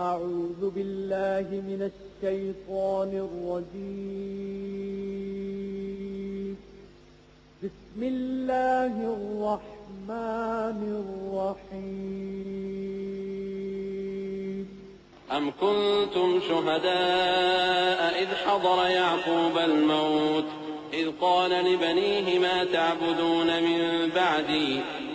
أعوذ بالله من الشيطان الرجيم. بسم الله الرحمن الرحيم. أم كنتم شهداء إذ حضر يعقوب الموت؟ إذ قال لبنيه ما تعبدون من بعدي؟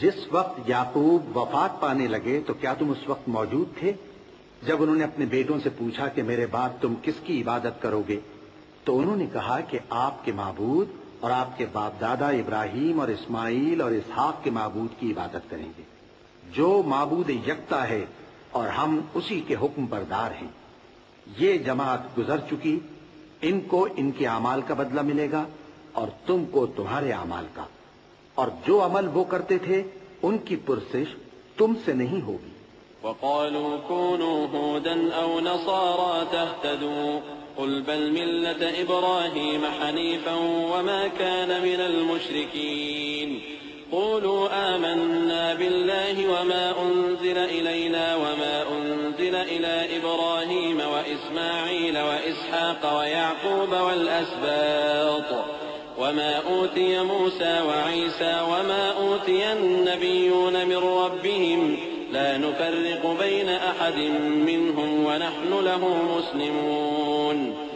جس وقت یعقوب وفات پانے لگے تو کیا تم اس وقت موجود تھے؟ جب انہوں نے اپنے بیٹوں سے پوچھا کہ میرے بعد تم کس کی عبادت کرو گے، تو انہوں نے کہا کہ آپ کے معبود اور آپ کے باپ دادا ابراہیم اور اسماعیل اور اسحاق کے معبود کی عبادت کریں گے۔ جو معبود یکتا ہے اور ہم اسی کے حکم بردار ہیں۔ یہ جماعت گزر چکی، ان کو ان کے اعمال کا بدلہ ملے گا اور تم کو تمہارے اعمال کا۔ اور جو عمل وہ کرتے تھے، ان کی پرسش تم سے نہیں ہوگی۔ وقالوا كونوا هودا أو نصارى تهتدوا، قل بل ملة إبراهيم حنيفا وما كان من المشركين. قولوا آمنا بالله وما أنزل إلينا وما أنزل إلى إبراهيم وإسماعيل وإسحاق ويعقوب والأسباط. وما أوتي موسى وعيسى وما أوتي النبيون من ربهم لا نفرق بين أحد منهم ونحن له مسلمون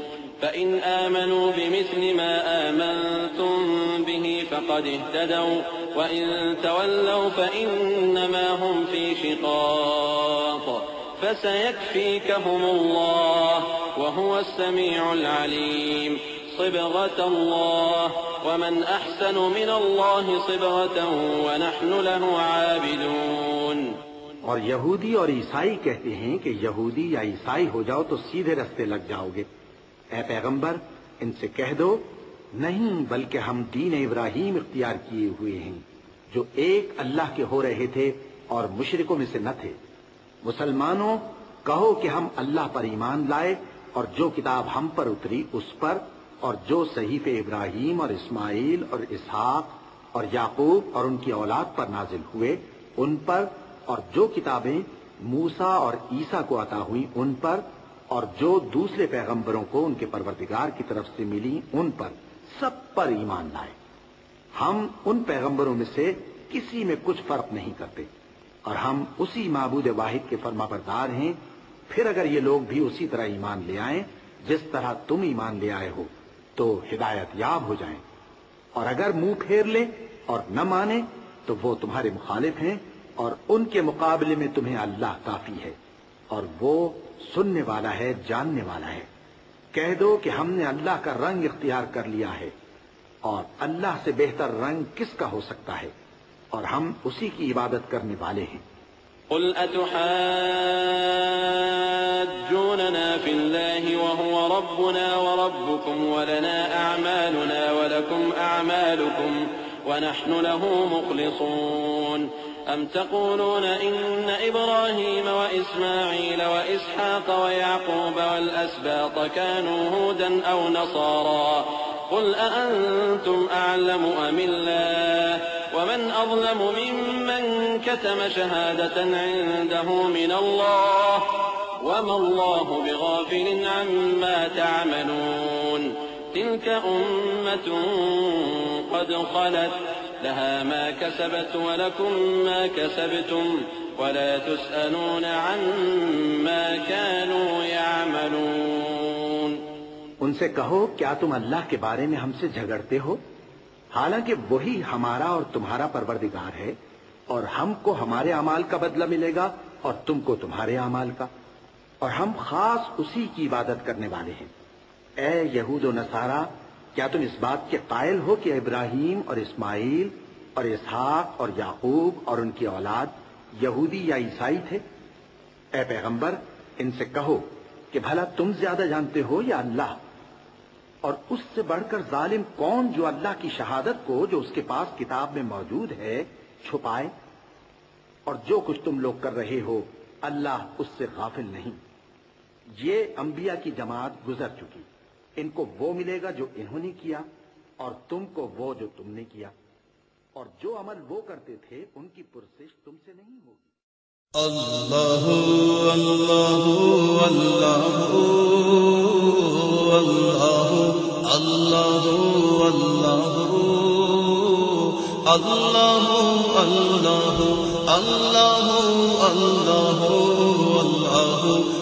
فإن آمنوا بمثل ما آمنتم به فقد اهتدوا وإن تولوا فإنما هم في شقاق فسيكفيكهم الله وهو السميع العليم صبغة الله، ومن أحسن من الله صبغة ونحن له عابدون. اور یہودی اور عیسائی کہتے ہیں کہ یہودی یا عیسائی ہو جاؤ تو سیدھے رستے لگ جاؤ گے اے پیغمبر، ان سے کہہ دو، نہیں بلکہ ہم دین ابراہیم اختیار کیے ہوئے ہیں، جو ایک اللہ کے ہو رہے تھے اور مشرکوں میں سے نہ تھے۔ مسلمانوں، کہو کہ ہم اللہ پر ایمان لائے اور جو کتاب ہم پر اتری اس پر اور جو صحیف ابراہیم اور اسماعیل اور اسحاق اور یعقوب اور ان کی اولاد پر نازل ہوئے، ان پر اور جو کتابیں موسا اور عیسیٰ کو عطا ہوئی ان پر اور جو دوسرے پیغمبروں کو ان کے پروردگار کی طرف سے ملی، ان پر سب پر ایمان لائے۔ ہم ان پیغمبروں میں سے کسی میں کچھ فرق نہیں کرتے اور ہم اسی معبود واحد کے فرما بردار ہیں۔ پھر اگر یہ لوگ بھی اسی طرح ایمان لے آئیں، جس طرح تم ایمان لے آئے ہو تو ہدایت یاب ہو جائیں۔ اور اگر منہ پھیر لیں اور نہ مانے تو وہ تمہارے مخالف ہیں اور ان کے مقابلے میں تمہیں اللہ کافی ہے۔ اور وہ سننے والا ہے، جاننے والا ہے۔ کہہ دو کہ ہم نے اللہ کا رنگ اختیار کر لیا ہے۔ اور اللہ سے بہتر رنگ کس کا ہو سکتا ہے؟ اور ہم اسی کی عبادت کرنے والے ہیں۔ قل ربنا وربكم ولنا أعمالنا ولكم أعمالكم ونحن له مخلصون. أم تقولون إن إبراهيم وإسماعيل وإسحاق ويعقوب والأسباط كانوا هودا أو نصارى قل أأنتم أعلم أم الله؟ ومن أظلم ممن كتم شهادة عنده من الله؟ وما الله بغافل عما تعملون تلك أمة قد خلت لها ما كسبت ولكم ما كسبتم ولا تسألون عما كانوا يعملون ان سے کہو، کیا تم اللہ کے بارے میں ہم سے جھگڑتے ہو؟ حالانکہ وہی ہمارا اور تمہارا پروردگار ہے اور ہم کو ہمارے اعمال کا بدلہ ملے گا اور تم کو تمہارے اعمال کا۔ اور ہم خاص اسی کی عبادت کرنے والے ہیں۔ اے یہود و نصارہ، کیا تم اس بات کے قائل ہو کہ ابراہیم اور اسماعیل اور اسحاق اور یعقوب اور ان کی اولاد یہودی یا عیسائی تھے؟ اے پیغمبر، ان سے کہو کہ بھلا تم زیادہ جانتے ہو یا اللہ؟ اور اس سے بڑھ کر ظالم کون جو اللہ کی شہادت کو جو اس کے پاس کتاب میں موجود ہے، چھپائے؟ اور جو کچھ تم لوگ کر رہے ہو، اللہ اس سے غافل نہیں۔ یہ انبیاء کی جماعت گزر چکی ان کو وہ ملے گا جو انہوں نے کیا اور تم کو وہ جو تم نے کیا اور جو عمل وہ کرتے تھے ان کی پرسش تم سے نہیں ہوگی اللہ اللہ اللہ اللہ اللہ اللہ اللہ اللہ اللہ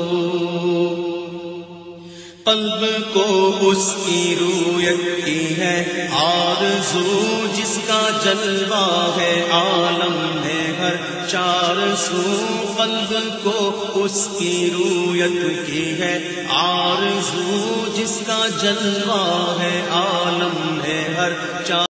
قلب کو اس کی رویت کی ہے۔ آرزو جس کا جلوہ ہے، عالم ہے ہر چار سو۔ قلب کو اس کی رویت کی ہے۔ آرزو جس کا جلوہ ہے، عالم ہے ہر چار